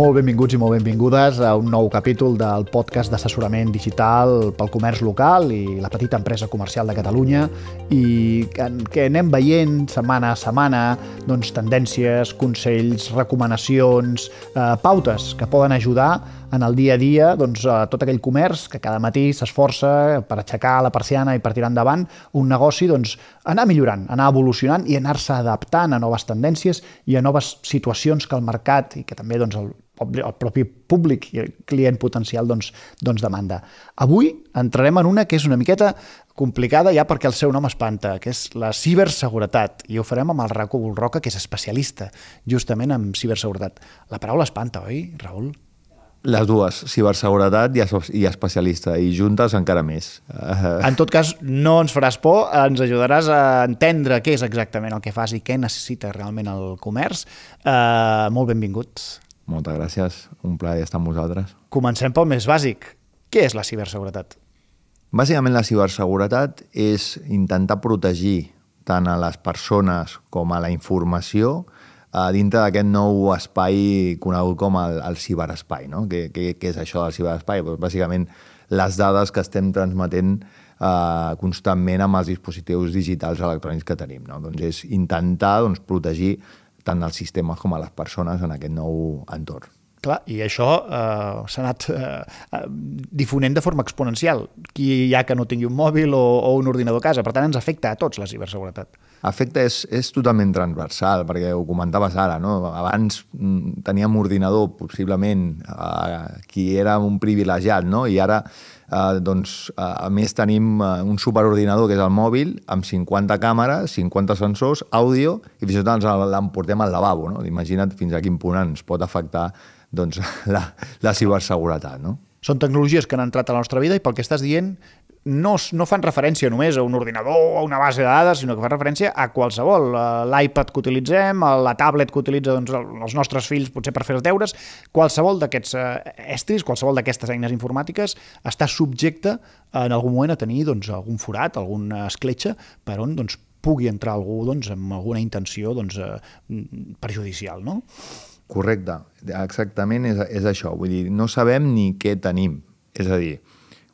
Molt benvinguts i molt benvingudes a un nou capítol del podcast d'assessorament digital pel comerç local i la petita empresa comercial de Catalunya i en què anem veient setmana a setmana doncs, tendències, consells, recomanacions, eh, pautes que poden ajudar en el dia a dia doncs, a tot aquell comerç que cada matí s'esforça per aixecar la persiana i per tirar endavant un negoci, doncs, anar millorant, anar evolucionant i anar-se adaptant a noves tendències i a noves situacions que el mercat i que també doncs, el, el propi públic i el client potencial doncs, doncs demanda. Avui entrarem en una que és una miqueta complicada ja perquè el seu nom espanta, que és la ciberseguretat, i ho farem amb el Raúl Roca, que és especialista justament en ciberseguretat. La paraula espanta, oi, Raül? Les dues, ciberseguretat i, i especialista, i juntes encara més. En tot cas, no ens faràs por, ens ajudaràs a entendre què és exactament el que fas i què necessita realment el comerç. Uh, molt benvingut. Moltes gràcies, un plaer estar amb vosaltres. Comencem pel més bàsic. Què és la ciberseguretat? Bàsicament la ciberseguretat és intentar protegir tant a les persones com a la informació a dintre d'aquest nou espai conegut com el, el ciberespai. No? Què, què, què és això del ciberespai? Pues, bàsicament, les dades que estem transmetent eh, constantment amb els dispositius digitals electrònics que tenim. No? Doncs és intentar doncs, protegir tant els sistemes com a les persones en aquest nou entorn. Clar, i això eh, s'ha anat eh, difonent de forma exponencial. Qui hi ha que no tingui un mòbil o, o un ordinador a casa? Per tant, ens afecta a tots la ciberseguretat. Afecta és, és totalment transversal, perquè ho comentaves ara, no? Abans mm, teníem ordinador, possiblement, eh, qui era un privilegiat, no? I ara eh, doncs, a més tenim eh, un superordinador que és el mòbil amb 50 càmeres, 50 sensors, àudio i fins i tot l'emportem al lavabo. No? Imagina't fins a quin punt ens pot afectar doncs, la, la ciberseguretat. No? Són tecnologies que han entrat a la nostra vida i pel que estàs dient no, no fan referència només a un ordinador a una base de dades, sinó que fan referència a qualsevol. L'iPad que utilitzem, la tablet que utilitza doncs, els nostres fills potser per fer els deures, qualsevol d'aquests eh, estris, qualsevol d'aquestes eines informàtiques està subjecte en algun moment a tenir doncs, algun forat, alguna escletxa per on doncs, pugui entrar algú doncs, amb alguna intenció doncs, eh, perjudicial. No? Correcte, exactament és, és això. Vull dir, no sabem ni què tenim. És a dir,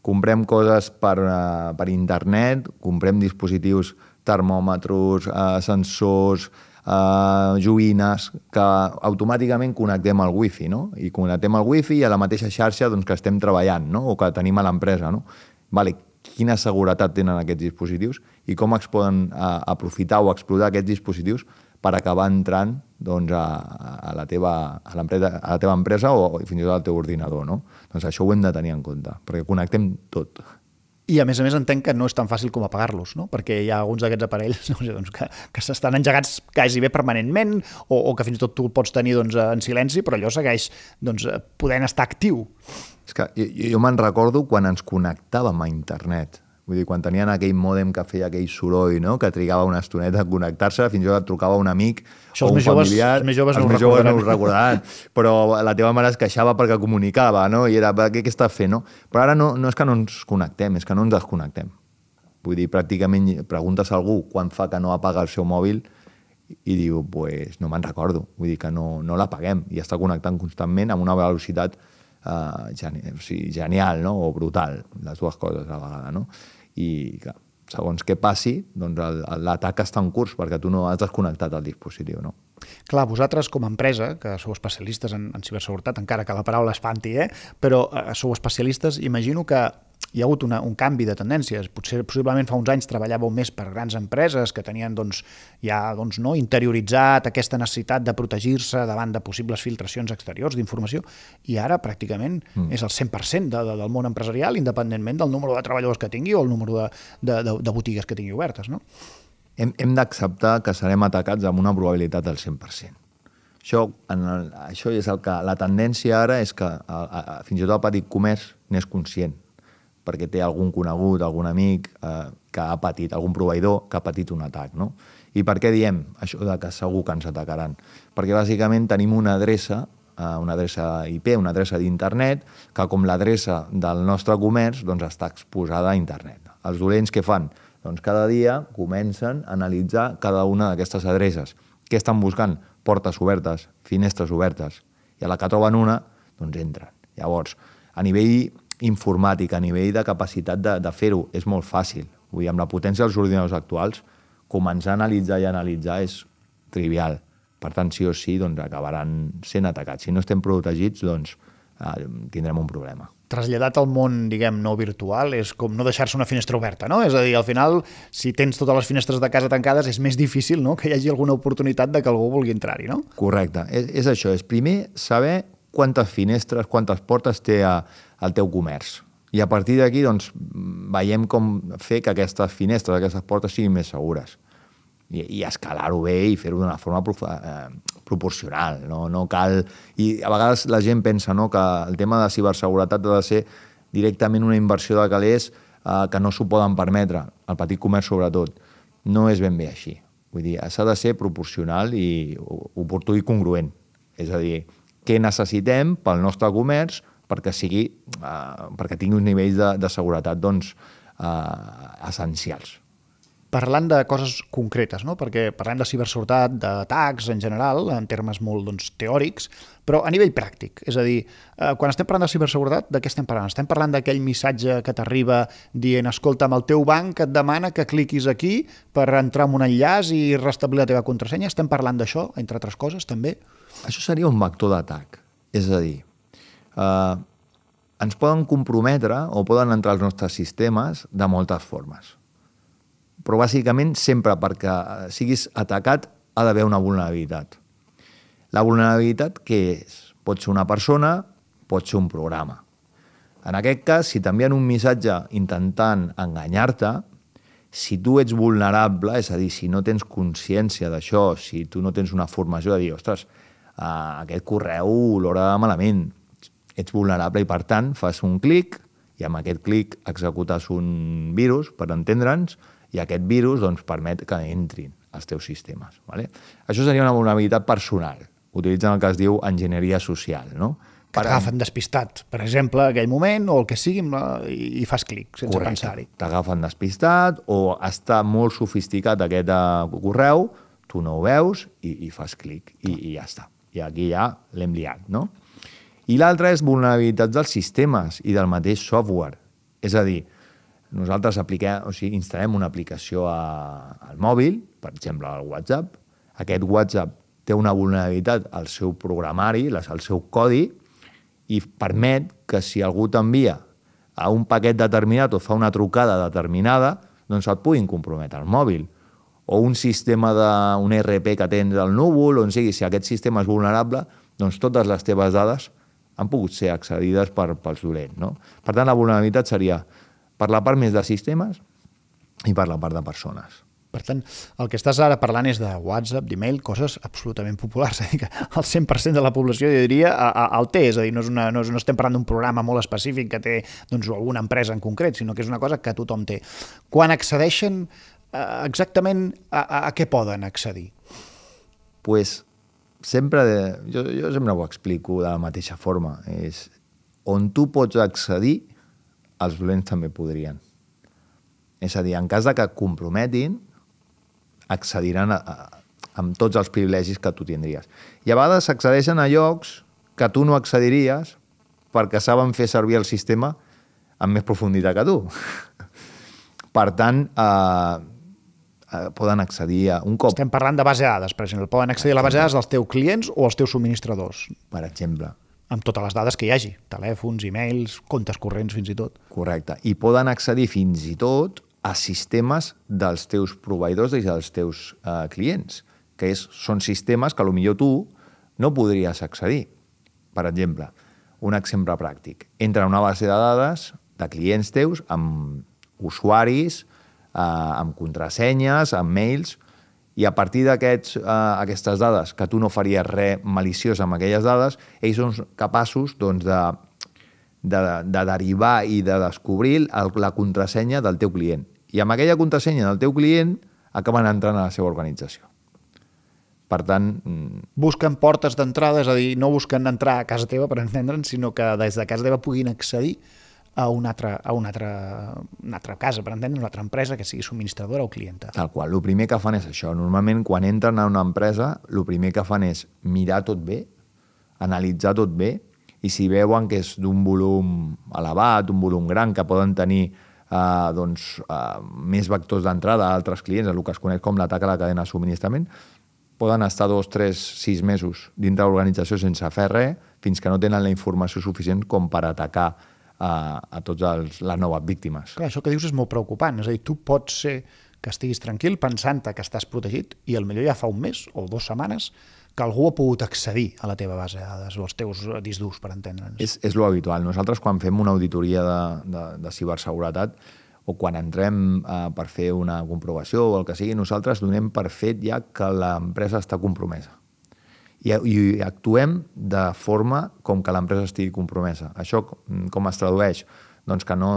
comprem coses per, uh, per internet, comprem dispositius termòmetres, uh, sensors, uh, joguines, que automàticament connectem al wifi, no? I connectem al wifi i a la mateixa xarxa doncs, que estem treballant, no? O que tenim a l'empresa, no? Vale, quina seguretat tenen aquests dispositius i com es poden uh, aprofitar o explotar aquests dispositius per acabar entrant doncs, a, a, la teva, a, a la teva empresa o fins i tot al teu ordinador. No? Doncs això ho hem de tenir en compte, perquè connectem tot. I a més a més entenc que no és tan fàcil com apagar-los, no? perquè hi ha alguns d'aquests aparells no sé, doncs, que, que s'estan engegats quasi bé permanentment o, o que fins i tot tu el pots tenir doncs, en silenci, però allò segueix doncs, podent estar actiu. És que jo, jo me'n recordo quan ens connectàvem a internet Vull dir, quan tenien aquell mòdem que feia aquell soroll, no? que trigava una estoneta a connectar-se, fins i tot et trucava un amic Això o un familiar. Els més joves, els no, més joves no ho recordaran. però la teva mare es queixava perquè comunicava, no? I era, què, què estàs fent, no? Però ara no, no és que no ens connectem, és que no ens desconnectem. Vull dir, pràcticament preguntes a algú quan fa que no apaga el seu mòbil i diu, pues, no me'n recordo. Vull dir que no, no l'apaguem i està connectant constantment amb una velocitat uh, geni o sigui, genial no? o brutal, les dues coses a la vegada. No? I clar, segons què passi, doncs l'atac està en curs perquè tu no has desconnectat el dispositiu. No? Clar, vosaltres com a empresa, que sou especialistes en, en ciberseguretat, encara que la paraula espanti, eh? però eh, sou especialistes, imagino que hi ha hagut una, un canvi de tendències. Potser, possiblement fa uns anys treballàveu més per grans empreses que tenien doncs, ja doncs, no, interioritzat aquesta necessitat de protegir-se davant de possibles filtracions exteriors d'informació i ara pràcticament mm. és el 100% de, de, del món empresarial independentment del número de treballadors que tingui o el número de, de, de, de botigues que tingui obertes. No? Hem, hem d'acceptar que serem atacats amb una probabilitat del 100%. Això, en el, això és el que... La tendència ara és que a, a, a, fins i tot el petit comerç n'és conscient perquè té algun conegut, algun amic eh, que ha patit, algun proveïdor que ha patit un atac. No? I per què diem això de que segur que ens atacaran? Perquè bàsicament tenim una adreça, eh, una adreça IP, una adreça d'internet, que com l'adreça del nostre comerç doncs, està exposada a internet. Els dolents què fan? Doncs cada dia comencen a analitzar cada una d'aquestes adreces. Què estan buscant? Portes obertes, finestres obertes. I a la que troben una, doncs entren. Llavors, a nivell informàtic, a nivell de capacitat de, de fer-ho, és molt fàcil. Vull dir, amb la potència dels ordinadors actuals, començar a analitzar i analitzar és trivial. Per tant, sí o sí, doncs, acabaran sent atacats. Si no estem protegits, doncs, eh, tindrem un problema traslladat al món, diguem, no virtual, és com no deixar-se una finestra oberta, no? És a dir, al final, si tens totes les finestres de casa tancades, és més difícil, no?, que hi hagi alguna oportunitat de que algú vulgui entrar-hi, no? Correcte. És, és això, és primer saber quantes finestres, quantes portes té a, al teu comerç. I a partir d'aquí, doncs, veiem com fer que aquestes finestres, aquestes portes siguin més segures. I, i escalar-ho bé i fer-ho d'una forma eh, proporcional. No, no cal... I a vegades la gent pensa no, que el tema de ciberseguretat ha de ser directament una inversió de calés eh, que no s'ho poden permetre, el petit comerç sobretot. No és ben bé així. Vull dir, s'ha de ser proporcional i oportú i congruent. És a dir, què necessitem pel nostre comerç perquè, sigui, eh, perquè tingui uns nivells de, de seguretat doncs, eh, essencials. Parlant de coses concretes, no? perquè parlem de ciberseguretat, d'atacs en general, en termes molt doncs, teòrics, però a nivell pràctic. És a dir, eh, quan estem parlant de ciberseguretat, de què estem parlant? Estem parlant d'aquell missatge que t'arriba dient escolta, el teu banc et demana que cliquis aquí per entrar en un enllaç i restablir la teva contrasenya. Estem parlant d'això, entre altres coses, també? Això seria un vector d'atac. És a dir, eh, ens poden comprometre o poden entrar als nostres sistemes de moltes formes. Però bàsicament sempre perquè siguis atacat ha d'haver una vulnerabilitat. La vulnerabilitat què és? Pot ser una persona, pot ser un programa. En aquest cas, si t'envien un missatge intentant enganyar-te, si tu ets vulnerable, és a dir, si no tens consciència d'això, si tu no tens una formació de dir, ostres, uh, aquest correu l'hora malament, ets vulnerable i per tant fas un clic i amb aquest clic executes un virus, per entendre'ns, i aquest virus doncs, permet que entrin als teus sistemes. Vale? Això seria una vulnerabilitat personal. Utilitzen el que es diu enginyeria social, no? Que t'agafen despistat, per exemple, en aquell moment, o el que sigui, i, fas clic, sense pensar-hi. T'agafen despistat, o està molt sofisticat aquest uh, correu, tu no ho veus i, i fas clic, i, i ja està i aquí ja l'hem liat, no? I l'altre és vulnerabilitats dels sistemes i del mateix software. És a dir, nosaltres apliquem, o sigui, instal·lem una aplicació a, al mòbil, per exemple, al WhatsApp. Aquest WhatsApp té una vulnerabilitat al seu programari, al seu codi, i permet que si algú t'envia a un paquet determinat o fa una trucada determinada, doncs et puguin comprometre el mòbil o un sistema d'un RP que tens al núvol, on sigui, si aquest sistema és vulnerable, doncs totes les teves dades han pogut ser accedides per, pels dolents. No? Per tant, la vulnerabilitat seria per la part més de sistemes i per la part de persones. Per tant, el que estàs ara parlant és de WhatsApp, d'email, coses absolutament populars. És a dir, que el 100% de la població, jo diria, el té. És a dir, no, és una, no, és, no estem parlant d'un programa molt específic que té doncs, alguna empresa en concret, sinó que és una cosa que tothom té. Quan accedeixen Eh, exactament a, a, a què poden accedir? pues, sempre, de, jo, jo sempre ho explico de la mateixa forma. És on tu pots accedir, els dolents també podrien. És a dir, en cas de que et comprometin, accediran a, a, amb tots els privilegis que tu tindries. I a vegades accedeixen a llocs que tu no accediries perquè saben fer servir el sistema amb més profunditat que tu. per tant, eh, poden accedir a un cop... Estem parlant de base de dades, per exemple. Poden accedir a la base de dades dels teus clients o els teus subministradors. Per exemple. Amb totes les dades que hi hagi. Telèfons, e-mails, comptes corrents, fins i tot. Correcte. I poden accedir fins i tot a sistemes dels teus proveïdors i dels teus eh, clients, que és, són sistemes que potser tu no podries accedir. Per exemple, un exemple pràctic. Entra una base de dades de clients teus amb usuaris, eh, amb contrasenyes, amb mails, i a partir d'aquestes eh, dades, que tu no faries res maliciós amb aquelles dades, ells són capaços doncs, de, de, de derivar i de descobrir el, la contrasenya del teu client. I amb aquella contrasenya del teu client acaben entrant a la seva organització. Per tant... Mm, busquen portes d'entrada, és a dir, no busquen entrar a casa teva, per entendre'n, sinó que des de casa teva puguin accedir a una altra, a una altra, una altra casa, per entendre, una altra empresa que sigui subministradora o clienta. Tal qual. El primer que fan és això. Normalment, quan entren a una empresa, el primer que fan és mirar tot bé, analitzar tot bé i si veuen que és d'un volum elevat, un volum gran, que poden tenir eh, doncs, eh, més vectors d'entrada a altres clients, el que es coneix com l'atac a la cadena de subministrament, poden estar dos, tres, sis mesos dintre l'organització sense fer res fins que no tenen la informació suficient com per atacar a, a tots els, les noves víctimes. Clar, això que dius és molt preocupant. És a dir, tu pots ser que estiguis tranquil pensant que estàs protegit i al millor ja fa un mes o dues setmanes que algú ha pogut accedir a la teva base de dades o als teus discs durs, per entendre'ns. És, és lo habitual. Nosaltres, quan fem una auditoria de, de, de ciberseguretat, o quan entrem eh, per fer una comprovació o el que sigui, nosaltres donem per fet ja que l'empresa està compromesa. I, I actuem de forma com que l'empresa estigui compromesa. Això com es tradueix? Doncs que no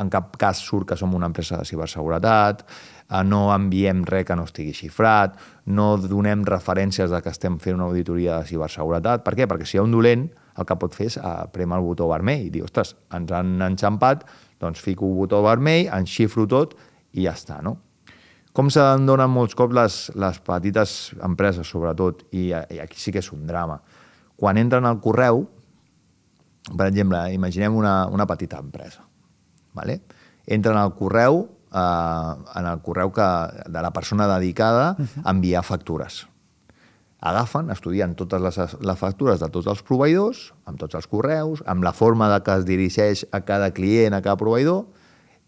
en cap cas surt que som una empresa de ciberseguretat, eh, no enviem res que no estigui xifrat, no donem referències de que estem fent una auditoria de ciberseguretat. Per què? Perquè si hi ha un dolent, el que pot fer és eh, premar el botó vermell i dir, ostres, ens han enxampat, doncs fico un botó vermell, enxifro tot i ja està, no? Com s'adonen molts cops les, les petites empreses, sobretot, i, i aquí sí que és un drama. Quan entren al correu, per exemple, imaginem una, una petita empresa, ¿vale? entren al correu, eh, en el correu que, de la persona dedicada a enviar factures agafen, estudien totes les, les factures de tots els proveïdors, amb tots els correus, amb la forma de que es dirigeix a cada client, a cada proveïdor,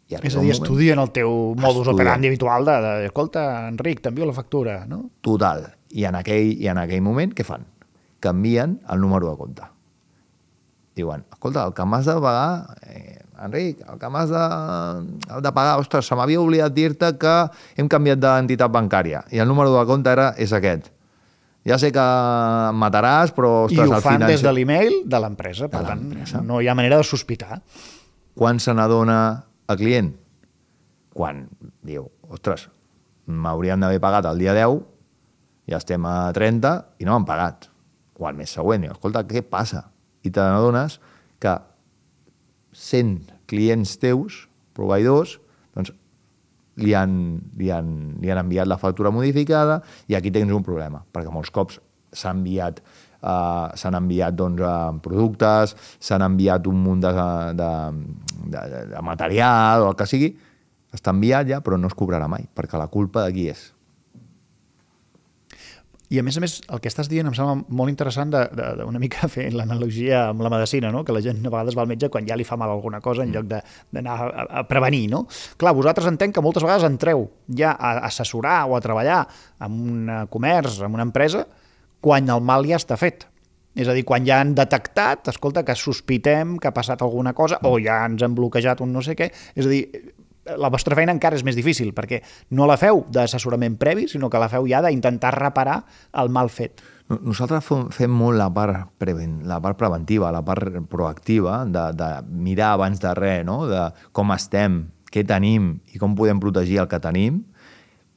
i és a dir, estudien el teu modus estudien. operandi habitual de, de, escolta, Enric, t'envio la factura, no? Total. I en aquell, i en aquell moment, què fan? Canvien el número de compte. Diuen, escolta, el que m'has de pagar, eh, Enric, el que m'has de, de pagar, ostres, se m'havia oblidat dir-te que hem canviat d'entitat bancària i el número de compte era, és aquest ja sé que em mataràs, però... Ostres, I ho fan financi... des de l'email de l'empresa, per tant, no hi ha manera de sospitar. Quan se n'adona el client? Quan diu, ostres, m'haurien d'haver pagat el dia 10, ja estem a 30 i no m'han pagat. O al mes següent, diu, escolta, què passa? I te n'adones que 100 clients teus, proveïdors, doncs li han, li, han, li han enviat la factura modificada i aquí tens un problema, perquè molts cops s'ha enviat uh, s'han enviat doncs, uh, productes, s'han enviat un munt de, de, de, de material o el que sigui, està enviat ja, però no es cobrarà mai, perquè la culpa de qui és? I a més a més, el que estàs dient em sembla molt interessant de, de, de una mica fer l'analogia amb la medicina, no? que la gent a vegades va al metge quan ja li fa mal alguna cosa en mm. lloc d'anar a, a prevenir. No? Clar, vosaltres entenc que moltes vegades entreu ja a assessorar o a treballar en un comerç, en una empresa, quan el mal ja està fet. És a dir, quan ja han detectat, escolta, que sospitem que ha passat alguna cosa o ja ens han bloquejat un no sé què. És a dir, la vostra feina encara és més difícil, perquè no la feu d'assessorament previ, sinó que la feu ja d'intentar reparar el mal fet. Nosaltres fem molt la part, preven, la part preventiva, la part proactiva, de, de mirar abans de res, no? de com estem, què tenim i com podem protegir el que tenim,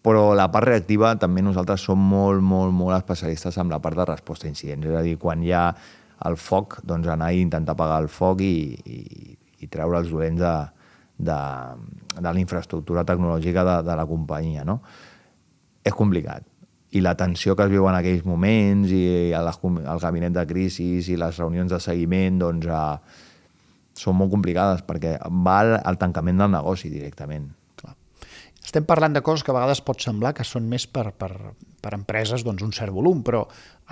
però la part reactiva també nosaltres som molt, molt, molt especialistes en la part de resposta a incidents. És a dir, quan hi ha el foc, doncs anar i intentar apagar el foc i, i, i treure els dolents de, de, de la infraestructura tecnològica de, de la companyia. No? És complicat. I la tensió que es viu en aquells moments i el, el gabinet de crisi i les reunions de seguiment doncs, eh, són molt complicades perquè va al, al tancament del negoci directament. Estem parlant de coses que a vegades pot semblar que són més per, per, per empreses doncs, un cert volum, però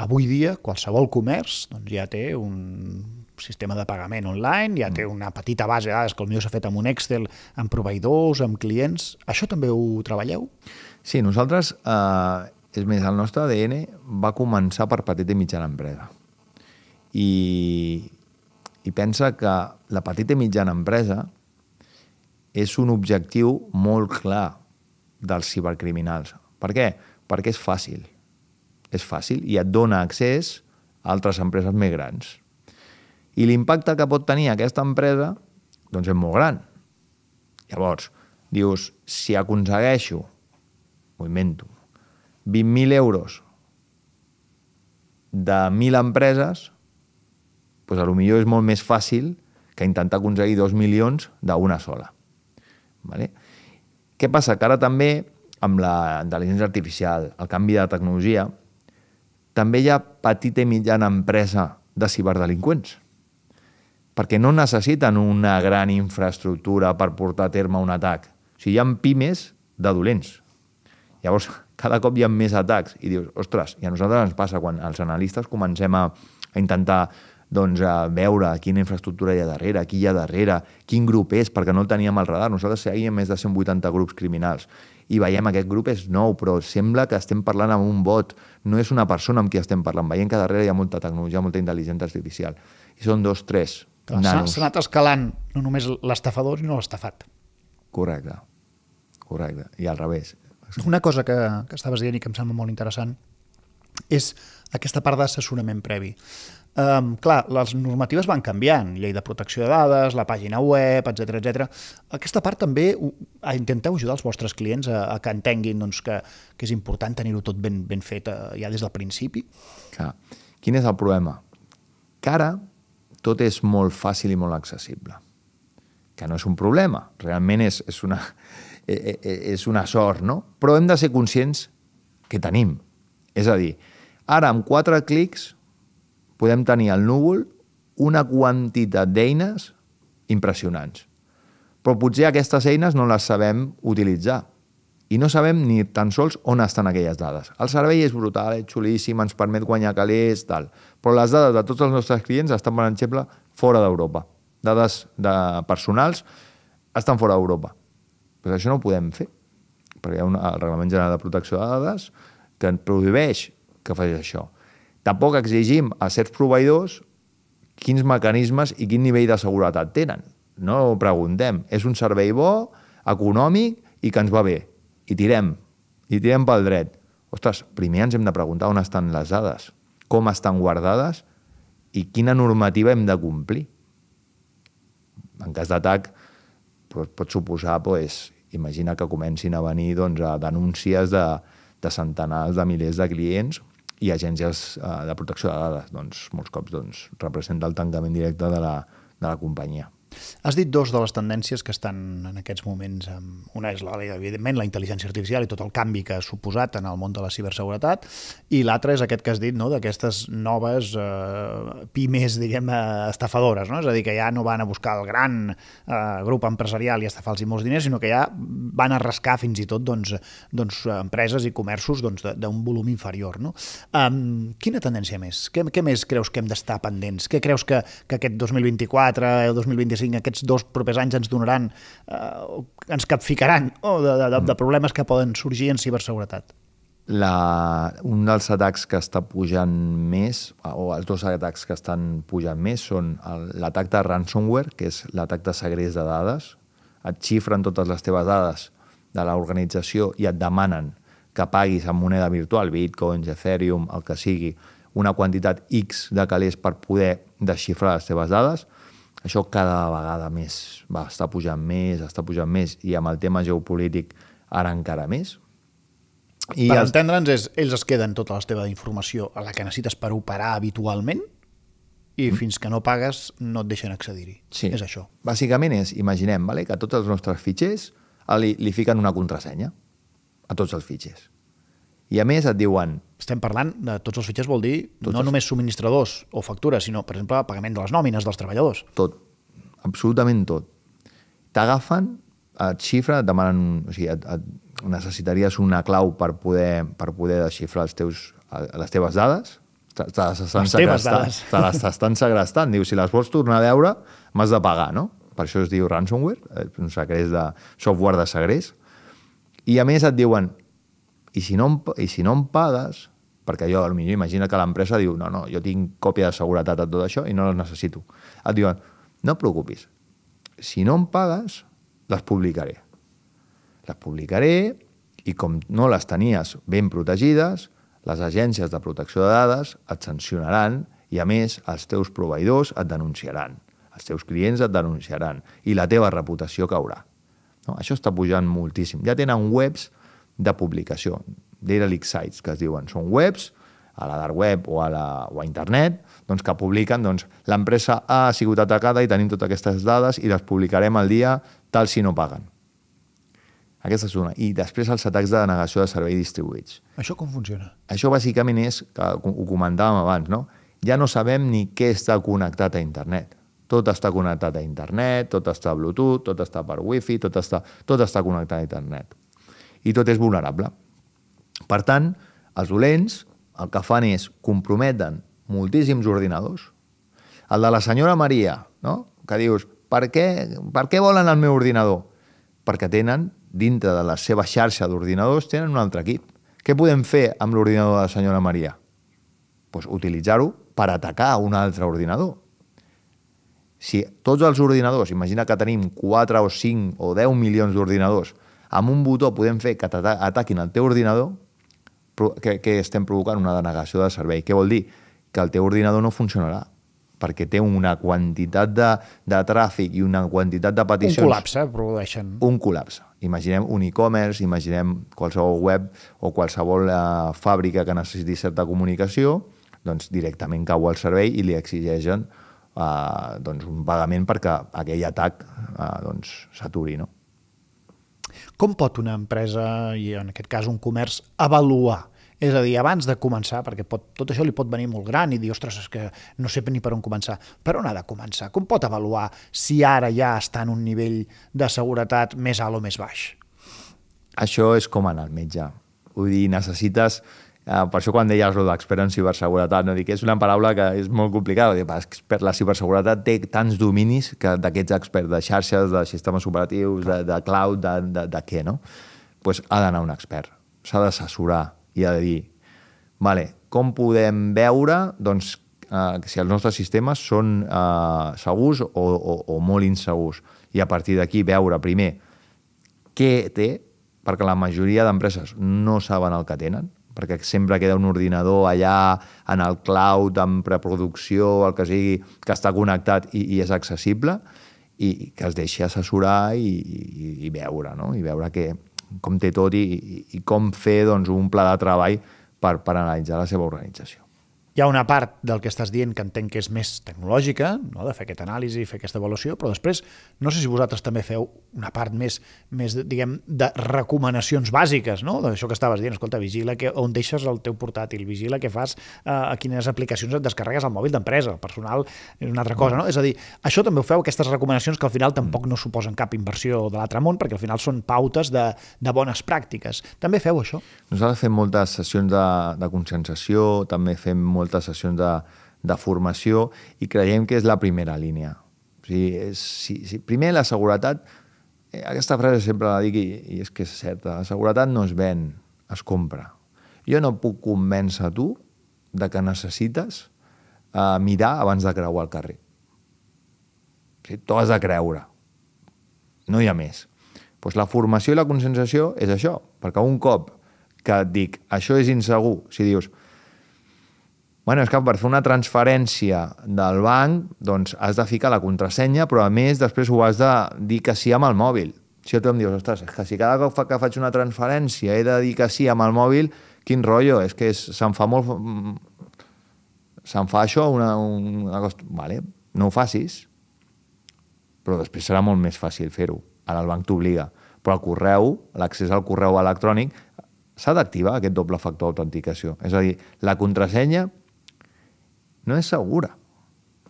avui dia qualsevol comerç doncs, ja té un sistema de pagament online, ja té mm. una petita base de dades que potser s'ha fet amb un Excel, amb proveïdors, amb clients. Això també ho treballeu? Sí, nosaltres, eh, és més, el nostre ADN va començar per petita i mitjana empresa. I, i pensa que la petita i mitjana empresa és un objectiu molt clar dels cibercriminals. Per què? Perquè és fàcil. És fàcil i et dona accés a altres empreses més grans. I l'impacte que pot tenir aquesta empresa doncs és molt gran. Llavors, dius, si aconsegueixo, ho invento, 20.000 euros de 1.000 empreses, doncs a lo millor és molt més fàcil que intentar aconseguir 2 milions d'una sola. Vale? Què passa? Que ara també, amb la intel·ligència artificial, el canvi de tecnologia, també hi ha petita i mitjana empresa de ciberdelinqüents. Perquè no necessiten una gran infraestructura per portar a terme un atac. O sigui, hi ha pimes de dolents. Llavors, cada cop hi ha més atacs i dius, ostres, i a nosaltres ens passa quan els analistes comencem a, a intentar doncs, a veure quina infraestructura hi ha darrere, qui hi ha darrere, quin grup és, perquè no el teníem al radar. Nosaltres seguíem més de 180 grups criminals i veiem aquest grup és nou, però sembla que estem parlant amb un bot, no és una persona amb qui estem parlant. Veiem que darrere hi ha molta tecnologia, molta intel·ligència artificial. I són dos, tres S'ha anat escalant no només l'estafador, sinó l'estafat. Correcte, correcte. I al revés. Una cosa que, que estaves dient i que em sembla molt interessant és aquesta part d'assessorament previ. Um, clar, les normatives van canviant, llei de protecció de dades, la pàgina web, etc etc. Aquesta part també intenteu ajudar els vostres clients a, a que entenguin doncs, que, que és important tenir-ho tot ben, ben fet uh, ja des del principi? Clar. Quin és el problema? Que ara tot és molt fàcil i molt accessible. Que no és un problema, realment és, és, una, e, e, és una sort, no? Però hem de ser conscients que tenim. És a dir, ara amb quatre clics podem tenir al núvol una quantitat d'eines impressionants. Però potser aquestes eines no les sabem utilitzar i no sabem ni tan sols on estan aquelles dades. El servei és brutal, és xulíssim, ens permet guanyar calés, tal. Però les dades de tots els nostres clients estan, per exemple, fora d'Europa. Dades de personals estan fora d'Europa. Però això no ho podem fer, perquè hi ha un, el Reglament General de Protecció de Dades que prohibeix que faci això. Tampoc exigim a certs proveïdors quins mecanismes i quin nivell de seguretat tenen. No ho preguntem. És un servei bo, econòmic i que ens va bé. I tirem. I tirem pel dret. Ostres, primer ens hem de preguntar on estan les dades, com estan guardades i quina normativa hem de complir. En cas d'atac, pot, pot suposar, pues, imagina que comencin a venir doncs, a denúncies de, de centenars de milers de clients i agències eh, de protecció de dades, doncs, molts cops doncs, representa el tancament directe de la, de la companyia. Has dit dos de les tendències que estan en aquests moments. Una és, la, evidentment, la intel·ligència artificial i tot el canvi que ha suposat en el món de la ciberseguretat, i l'altre és aquest que has dit, no?, d'aquestes noves eh, pimes, diguem, estafadores, no? És a dir, que ja no van a buscar el gran eh, grup empresarial i estafar-los molts diners, sinó que ja van a rascar fins i tot doncs, doncs, empreses i comerços doncs, d'un doncs, volum inferior, no? Um, quina tendència més? Què, què més creus que hem d'estar pendents? Què creus que, que aquest 2024 o 2025 diguéssim, aquests dos propers anys ens donaran, eh, ens capficaran oh, de, de, de problemes que poden sorgir en ciberseguretat? La, un dels atacs que està pujant més, o els dos atacs que estan pujant més, són l'atac de ransomware, que és l'atac de segrest de dades. Et xifren totes les teves dades de l'organització i et demanen que paguis en moneda virtual, Bitcoin, Ethereum, el que sigui, una quantitat X de calés per poder desxifrar les teves dades això cada vegada més va estar pujant més, està pujant més, i amb el tema geopolític ara encara més. I per els... entendre'ns, és, ells es queden tota la teva informació a la que necessites per operar habitualment i mm. fins que no pagues no et deixen accedir-hi. Sí. És això. Bàsicament és, imaginem vale, que a tots els nostres fitxers li, li fiquen una contrasenya a tots els fitxers. I a més et diuen... Estem parlant de tots els fitxers, vol dir tots no els... només subministradors o factures, sinó, per exemple, pagament de les nòmines dels treballadors. Tot, absolutament tot. T'agafen, et xifra, et demanen... O sigui, et, et necessitaries una clau per poder, per poder desxifrar els teus, les teves dades, te les estan segrestant. Te les estan segrestant. Diu, si les vols tornar a veure, m'has de pagar, no? Per això es diu ransomware, un secret de software de segrest. I a més et diuen, i si no em, i si no em pagues, perquè jo, potser imagina que l'empresa diu no, no, jo tinc còpia de seguretat de tot això i no les necessito. Et diuen, no et preocupis, si no em pagues, les publicaré. Les publicaré i com no les tenies ben protegides, les agències de protecció de dades et sancionaran i, a més, els teus proveïdors et denunciaran. Els teus clients et denunciaran i la teva reputació caurà. No? Això està pujant moltíssim. Ja tenen webs de publicació, data leak sites, que es diuen. Són webs, a la dark web o a, la, o a internet, doncs, que publiquen doncs, l'empresa A ha sigut atacada i tenim totes aquestes dades i les publicarem al dia tal si no paguen. Aquesta és una. I després els atacs de denegació de servei distribuïts. Això com funciona? Això bàsicament és, que ho comentàvem abans, no? ja no sabem ni què està connectat a internet. Tot està connectat a internet, tot està a Bluetooth, tot està per Wi-Fi, tot està, tot està connectat a internet. I tot és vulnerable. Per tant, els dolents el que fan és comprometen moltíssims ordinadors. El de la senyora Maria, no? que dius, per què, per què volen el meu ordinador? Perquè tenen, dintre de la seva xarxa d'ordinadors, tenen un altre equip. Què podem fer amb l'ordinador de la senyora Maria? Pues utilitzar-ho per atacar un altre ordinador. Si tots els ordinadors, imagina que tenim 4 o 5 o 10 milions d'ordinadors, amb un botó podem fer que ataquin el teu ordinador, que, que estem provocant una denegació de servei. Què vol dir? Que el teu ordinador no funcionarà perquè té una quantitat de, de tràfic i una quantitat de peticions... Un col·lapse, produeixen. Un col·lapse. Imaginem un e-commerce, imaginem qualsevol web o qualsevol eh, fàbrica que necessiti certa comunicació, doncs directament cau al servei i li exigeixen eh, doncs un pagament perquè aquell atac eh, doncs, s'aturi. No? Com pot una empresa, i en aquest cas un comerç, avaluar és a dir, abans de començar, perquè pot, tot això li pot venir molt gran i dir, ostres, és que no sé ni per on començar. Per on ha de començar? Com pot avaluar si ara ja està en un nivell de seguretat més alt o més baix? Això és com anar al metge. Vull dir, necessites... Eh, per això quan deies l'expert en ciberseguretat, no? Dic, és una paraula que és molt complicada. Per la ciberseguretat té tants dominis que d'aquests experts de xarxes, de sistemes operatius, de, de cloud, de, de, de què, no? pues ha d'anar un expert. S'ha d'assessorar i ha de dir, vale, com podem veure doncs, eh, si els nostres sistemes són eh, segurs o, o, o molt insegurs. I a partir d'aquí veure primer què té, perquè la majoria d'empreses no saben el que tenen, perquè sempre queda un ordinador allà en el cloud, en preproducció, el que sigui, que està connectat i, i és accessible, i que es deixi assessorar i, i, i veure, no? i veure que, com té tot i, i, i com fer doncs, un pla de treball per, per analitzar la seva organització. Hi ha una part del que estàs dient que entenc que és més tecnològica, no? de fer aquesta anàlisi, fer aquesta avaluació, però després no sé si vosaltres també feu una part més, més diguem, de recomanacions bàsiques, no? d'això que estaves dient, escolta, vigila que, on deixes el teu portàtil, vigila què fas, eh, a quines aplicacions et descarregues al mòbil d'empresa, el personal és una altra cosa, no? És a dir, això també ho feu, aquestes recomanacions que al final tampoc no suposen cap inversió de l'altre món, perquè al final són pautes de, de bones pràctiques. També feu això? Nosaltres fem moltes sessions de, de conscienciació, també fem molt moltes sessions de, de formació i creiem que és la primera línia. O sigui, és, si, si, primer, la seguretat, eh, aquesta frase sempre la dic i, i és que és certa, la seguretat no es ven, es compra. Jo no puc convèncer tu de que necessites uh, mirar abans de creuar el carrer. O sigui, T'ho has de creure. No hi ha més. Pues la formació i la conscienciació és això, perquè un cop que et dic això és insegur, si dius bueno, és que per fer una transferència del banc doncs has de ficar la contrasenya, però a més després ho has de dir que sí amb el mòbil. Si tu em dius, ostres, és que si cada cop que faig una transferència he de dir que sí amb el mòbil, quin rotllo, és que se'm fa molt... Se'm fa això una, una cosa... Vale, no ho facis, però després serà molt més fàcil fer-ho. Ara el banc t'obliga. Però el correu, l'accés al correu electrònic, s'ha d'activar aquest doble factor d'autenticació. És a dir, la contrasenya no és segura.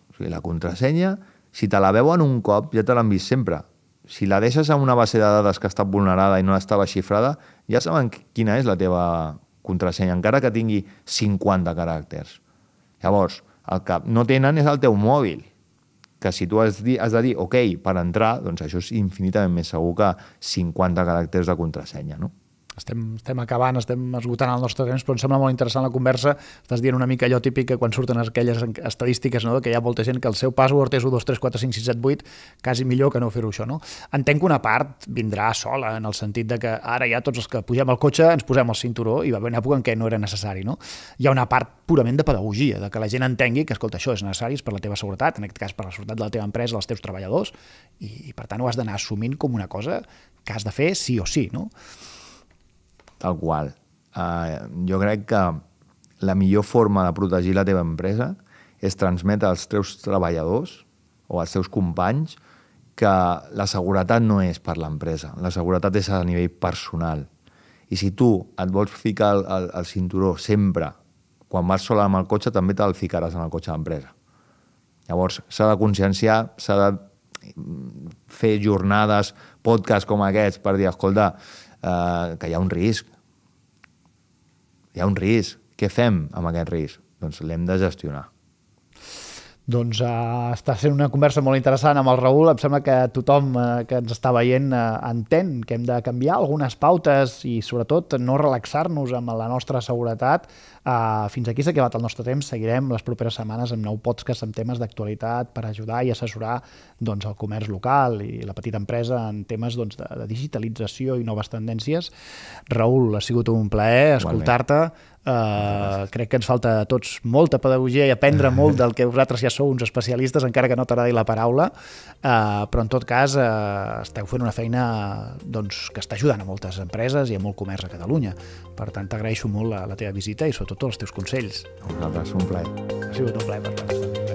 O sigui, la contrasenya, si te la veuen un cop, ja te l'han vist sempre. Si la deixes en una base de dades que ha estat vulnerada i no estava xifrada, ja saben quina és la teva contrasenya, encara que tingui 50 caràcters. Llavors, el que no tenen és el teu mòbil, que si tu has, has de dir ok per entrar, doncs això és infinitament més segur que 50 caràcters de contrasenya, no? Estem, estem acabant, estem esgotant el nostre temps, però em sembla molt interessant la conversa. Estàs dient una mica allò típic que quan surten aquelles estadístiques, no? que hi ha molta gent que el seu password és 1, 2, 3, 4, 5, 6, 7, 8, quasi millor que no fer-ho això. No? Entenc que una part vindrà sola, en el sentit de que ara ja tots els que pugem al cotxe ens posem el cinturó i va haver una època en què no era necessari. No? Hi ha una part purament de pedagogia, de que la gent entengui que, escolta, això és necessari per la teva seguretat, en aquest cas per la seguretat de la teva empresa, dels teus treballadors, i, i per tant ho has d'anar assumint com una cosa que has de fer sí o sí. No? Tal qual. Uh, jo crec que la millor forma de protegir la teva empresa és transmetre als teus treballadors o als teus companys que la seguretat no és per l'empresa, la seguretat és a nivell personal. I si tu et vols ficar el, el, el cinturó sempre quan vas sol amb el cotxe també te'l ficaràs en el cotxe d'empresa. Llavors, s'ha de conscienciar, s'ha de fer jornades, podcasts com aquests per dir, escolta, eh, que hi ha un risc. Hi ha un risc. Què fem amb aquest risc? Doncs l'hem de gestionar. Doncs uh, està sent una conversa molt interessant amb el Raül. Em sembla que tothom uh, que ens està veient uh, entén que hem de canviar algunes pautes i sobretot no relaxar-nos amb la nostra seguretat. Uh, fins aquí s'ha acabat el nostre temps. Seguirem les properes setmanes amb nou podcasts amb temes d'actualitat per ajudar i assessorar doncs, el comerç local i la petita empresa en temes doncs, de, de digitalització i noves tendències. Raül, ha sigut un plaer escoltar-te. Uh, crec que ens falta a tots molta pedagogia i aprendre molt del que vosaltres ja sou uns especialistes, encara que no t'agradi la paraula, uh, però en tot cas uh, esteu fent una feina doncs, que està ajudant a moltes empreses i a molt comerç a Catalunya. Per tant, t'agraeixo molt la, la teva visita i sobretot els teus consells. A vosaltres, un plaer. Ha sigut un plaer per nosaltres.